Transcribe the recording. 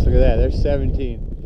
Look at that. There's 17.